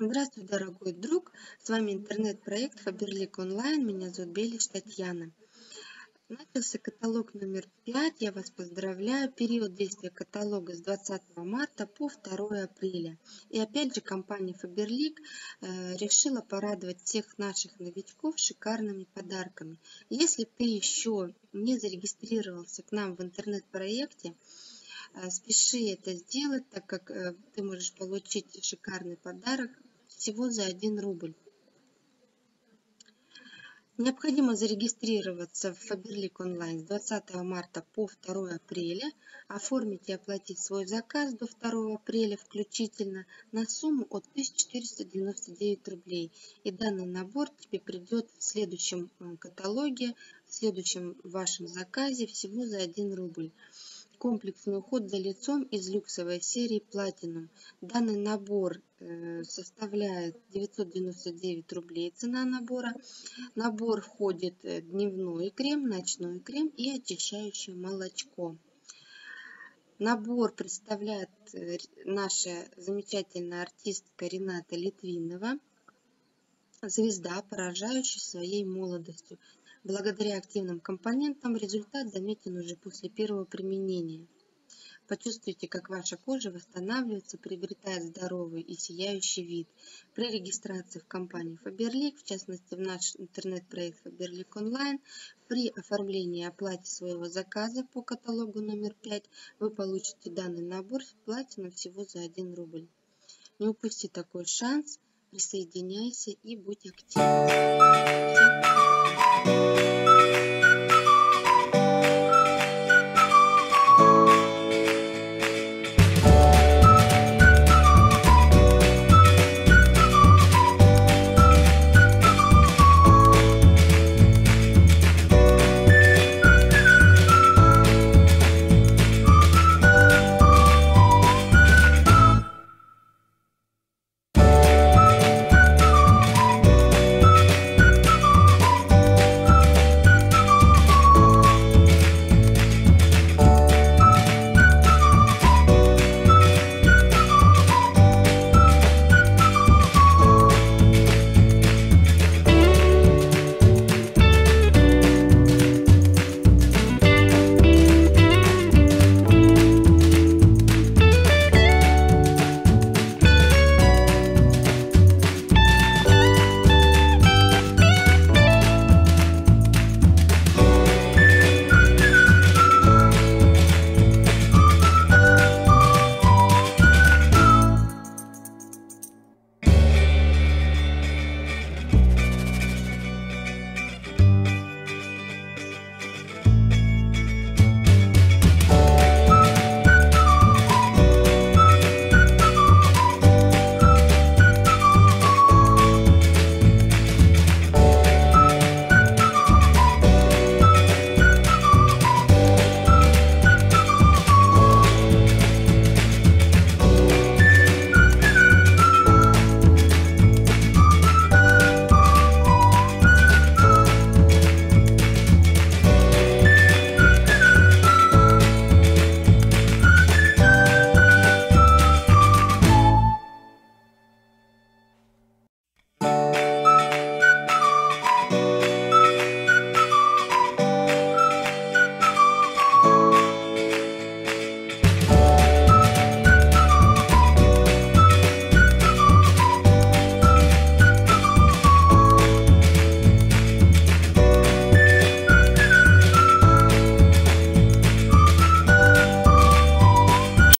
Здравствуй, дорогой друг! С вами интернет-проект Фаберлик Онлайн. Меня зовут Белиш Татьяна. Начался каталог номер 5. Я вас поздравляю. Период действия каталога с 20 марта по 2 апреля. И опять же компания Фаберлик э, решила порадовать всех наших новичков шикарными подарками. Если ты еще не зарегистрировался к нам в интернет-проекте, Э, спеши это сделать, так как э, ты можешь получить шикарный подарок всего за 1 рубль. Необходимо зарегистрироваться в Фаберлик онлайн с 20 марта по 2 апреля, оформить и оплатить свой заказ до 2 апреля включительно на сумму от 1499 рублей. И данный набор тебе придет в следующем э, каталоге, в следующем вашем заказе всего за 1 рубль комплексный уход за лицом из люксовой серии Platinum. Данный набор э, составляет 999 рублей цена набора. Набор входит э, дневной крем, ночной крем и очищающее молочко. Набор представляет э, наша замечательная артистка Рената Литвинова, звезда, поражающая своей молодостью. Благодаря активным компонентам результат заметен уже после первого применения. Почувствуйте, как ваша кожа восстанавливается, приобретает здоровый и сияющий вид. При регистрации в компании Faberlic, в частности в наш интернет-проект Faberlic Online, при оформлении и оплате своего заказа по каталогу номер 5 вы получите данный набор в платину всего за 1 рубль. Не упусти такой шанс, присоединяйся и будь активным. Música